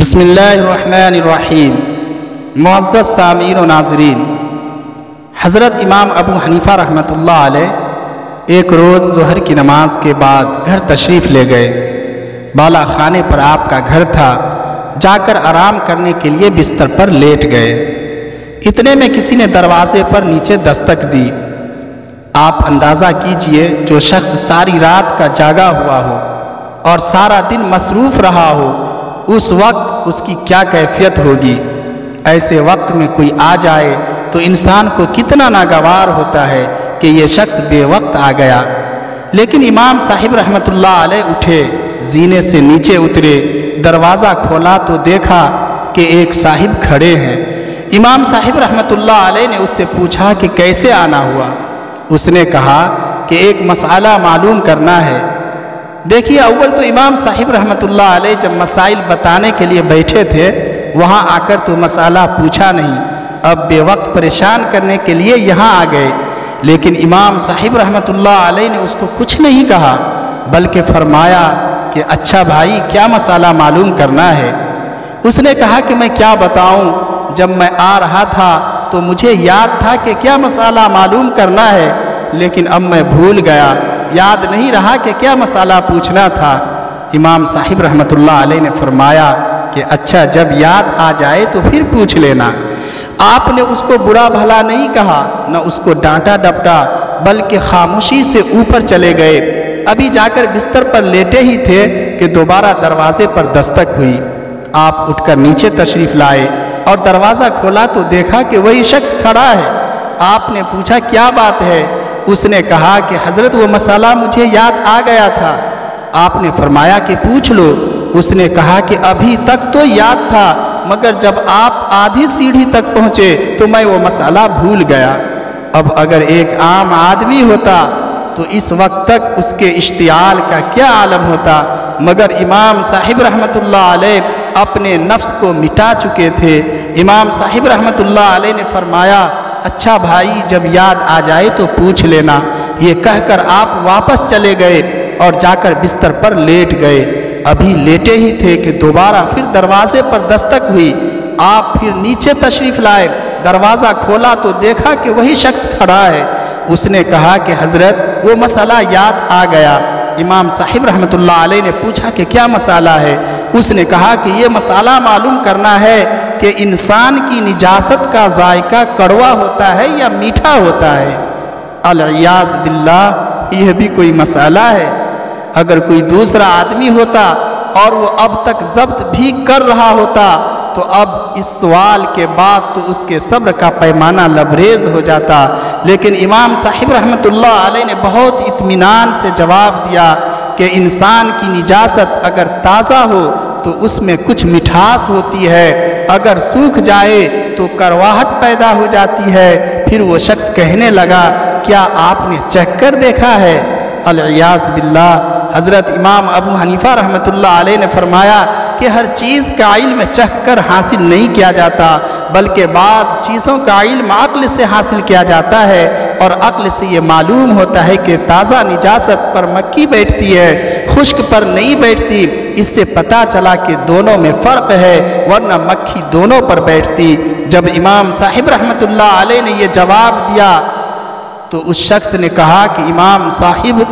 بسم اللہ الرحمن الرحیم معزز سامعین و ناظرین حضرت امام ابو حنیفہ رحمۃ اللہ علیہ ایک روز ظہر کی نماز کے بعد گھر تشریف لے گئے۔ بالا خانے پر آپ کا گھر تھا۔ جا کر آرام کرنے کے لیے بستر پر لیٹ گئے۔ اتنے میں کسی نے دروازے پر نیچے دستک دی۔ آپ اندازہ کیجیے جو شخص ساری رات کا جاگا ہوا ہو اور سارا دن مصروف رہا ہو۔ اس وقت اس کی کیا کیفیت ہوگی؟ ایسے وقت میں کوئی آ جائے تو انسان کو کتنا ناگوار ہوتا ہے کہ یہ شخص بے وقت آ گیا۔ لیکن امام صاحب رحمۃ اللہ علیہ اٹھے، زینے سے نیچے اترے، دروازہ کھولا تو دیکھا کہ ایک صاحب کھڑے ہیں۔ امام صاحب رحمۃ اللہ علیہ نے اس سے پوچھا کہ کیسے آنا ہوا؟ اس نے کہا کہ ایک مسئلہ معلوم کرنا ہے۔ دیکھیے، اول تو امام صاحب رحمۃ اللہ علیہ جب مسائل بتانے کے لیے بیٹھے تھے، وہاں آ کر تو مسئلہ پوچھا نہیں۔ اب بے وقت پریشان کرنے کے لیے یہاں آ گئے۔ لیکن امام صاحب رحمۃ اللہ علیہ نے اس کو کچھ نہیں کہا، بلکہ فرمایا کہ اچھا بھائی، کیا مسئلہ معلوم کرنا ہے؟ اس نے کہا کہ، میں کیا بتاؤں؟ جب میں آ رہا تھا تو مجھے یاد تھا کہ کیا مسئلہ معلوم کرنا ہے، لیکن اب میں بھول گیا۔ یاد نہیں رہا کہ کیا مسئلہ پوچھنا تھا۔ امام صاحب رحمۃ اللہ علیہ نے فرمایا کہ اچھا جب یاد آ جائے تو پھر پوچھ لینا۔ آپ نے اس کو برا بھلا نہیں کہا، نہ اس کو ڈانٹا ڈپٹا، بلکہ خاموشی سے اوپر چلے گئے۔ ابھی جا کر بستر پر لیٹے ہی تھے کہ دوبارہ دروازے پر دستک ہوئی۔ آپ اٹھ کر نیچے تشریف لائے اور دروازہ کھولا تو دیکھا کہ وہی شخص کھڑا ہے۔ آپ نے پوچھا، کیا بات ہے؟ اس نے کہا کہ حضرت وہ مسئلہ مجھے یاد آ گیا تھا۔ آپ نے فرمایا کہ پوچھ لو۔ اس نے کہا کہ ابھی تک تو یاد تھا، مگر جب آپ آدھی سیڑھی تک پہنچے تو میں وہ مسئلہ بھول گیا۔ اب اگر ایک عام آدمی ہوتا تو اس وقت تک اس کے اشتعال کا کیا عالم ہوتا۔ مگر امام صاحب رحمۃ اللہ علیہ اپنے نفس کو مٹا چکے تھے۔ امام صاحب رحمۃ اللہ علیہ نے فرمایا اچھا بھائی جب یاد آ جائے تو پوچھ لینا۔ یہ کہہ کر آپ واپس چلے گئے اور جا کر بستر پر لیٹ گئے۔ ابھی لیٹے ہی تھے کہ دوبارہ پھر دروازے پر دستک ہوئی۔ آپ پھر نیچے تشریف لائے۔ دروازہ کھولا تو دیکھا کہ وہی شخص کھڑا ہے۔ اس نے کہا کہ حضرت، وہ مسئلہ یاد آ گیا۔ امام صاحب رحمۃ اللہ علیہ نے پوچھا کہ کیا مسئلہ ہے؟ اس نے کہا کہ یہ مسئلہ معلوم کرنا ہے کہ انسان کی نجاست کا ذائقہ کڑوا ہوتا ہے یا میٹھا ہوتا ہے۔ الیاز باللہ، یہ بھی کوئی مسئلہ ہے۔ اگر کوئی دوسرا آدمی ہوتا اور وہ اب تک ضبط بھی کر رہا ہوتا تو اب اس سوال کے بعد تو اس کے صبر کا پیمانہ لبریز ہو جاتا۔ لیکن امام صاحب رحمۃ اللہ علیہ نے بہت اطمینان سے جواب دیا کہ انسان کی نجاست اگر تازہ ہو تو اس میں کچھ مٹھاس ہوتی ہے۔ اگر سوکھ جائے تو کرواہٹ پیدا ہو جاتی ہے۔ پھر وہ شخص کہنے لگا، کیا آپ نے چکھ کر دیکھا ہے؟ الیاز باللہ۔ حضرت امام ابو حنیفہ رحمۃ اللہ علیہ نے فرمایا کہ ہر چیز کا علم چکھ کر حاصل نہیں کیا جاتا، بلکہ بعض چیزوں کا علم عقل سے حاصل کیا جاتا ہے۔ اور عقل سے یہ معلوم ہوتا ہے کہ تازہ نجاست پر مکھی بیٹھتی ہے، خشک پر نہیں بیٹھتی۔ اس سے پتہ چلا کہ دونوں میں فرق ہے، ورنہ مکھی دونوں پر بیٹھتی۔ جب امام صاحب رحمۃ اللہ علیہ نے یہ جواب دیا، تو اس شخص نے کہا کہ امام صاحب،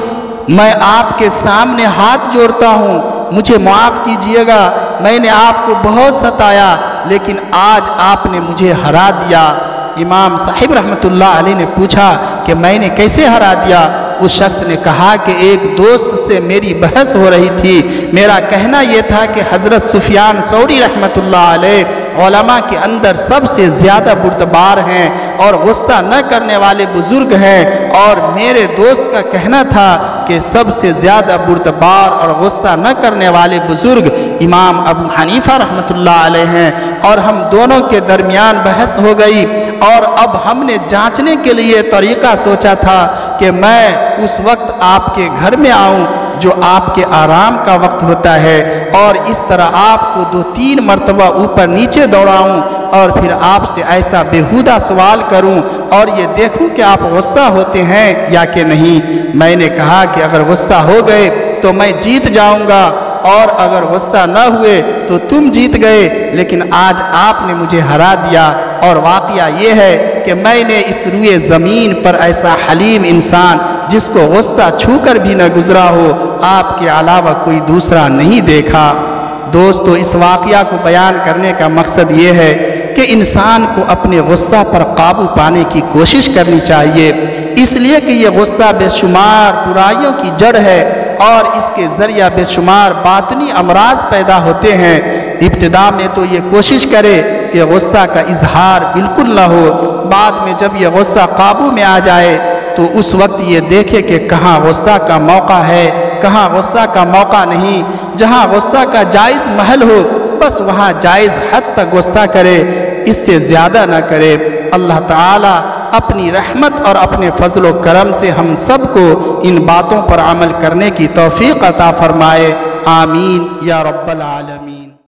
میں آپ کے سامنے ہاتھ جوڑتا ہوں، مجھے معاف کیجیے گا، میں نے آپ کو بہت ستایا، لیکن آج آپ نے مجھے ہرا دیا۔ امام صاحب رحمۃ اللہ علیہ نے پوچھا کہ میں نے کیسے ہرا دیا؟ اس شخص نے کہا کہ ایک دوست سے میری بحث ہو رہی تھی۔ میرا کہنا یہ تھا کہ حضرت سفیان سوری رحمۃ اللہ علیہ علماء کے اندر سب سے زیادہ بردبار ہیں اور غصہ نہ کرنے والے بزرگ ہیں اور میرے دوست کا کہنا تھا کہ سب سے زیادہ بردبار اور غصہ نہ کرنے والے بزرگ امام ابو حنیفہ رحمۃ اللہ علیہ ہیں اور ہم دونوں کے درمیان بحث ہو گئی اور اب ہم نے جانچنے کے لیے طریقہ سوچا تھا کہ میں اس وقت آپ کے گھر میں آؤں جو آپ کے آرام کا وقت ہوتا ہے اور اس طرح آپ کو دو تین مرتبہ اوپر نیچے دوڑاؤں اور پھر آپ سے ایسا بیہودہ سوال کروں اور یہ دیکھوں کہ آپ غصہ ہوتے ہیں یا کہ نہیں۔ میں نے کہا کہ اگر غصہ ہو گئے تو میں جیت جاؤں گا اور اگر غصہ نہ ہوئے تو تم جیت گئے۔ لیکن آج آپ نے مجھے ہرا دیا اور واقعہ یہ ہے کہ میں نے اس روئے زمین پر ایسا حلیم انسان جس کو غصہ چھو کر بھی نہ گزرا ہو، آپ کے علاوہ کوئی دوسرا نہیں دیکھا۔ دوستو، اس واقعہ کو بیان کرنے کا مقصد یہ ہے کہ انسان کو اپنے غصہ پر قابو پانے کی کوشش کرنی چاہیے۔ اس لیے کہ یہ غصہ بے شمار برائیوں کی جڑ ہے اور اس کے ذریعہ بے شمار باطنی امراض پیدا ہوتے ہیں۔ ابتدا میں تو یہ کوشش کرے کہ غصہ کا اظہار بالکل نہ ہو، بعد میں جب یہ غصہ قابو میں آ جائے تو اس وقت یہ دیکھے کہ کہاں غصہ کا موقع ہے، کہاں غصہ کا موقع نہیں، جہاں غصہ کا جائز محل ہو، بس وہاں جائز حد تک غصہ کرے، اس سے زیادہ نہ کرے۔ اللہ تعالیٰ اپنی رحمت اور اپنے فضل و کرم سے ہم سب کو ان باتوں پر عمل کرنے کی توفیق عطا فرمائے۔ آمین۔ یا رب العالمین۔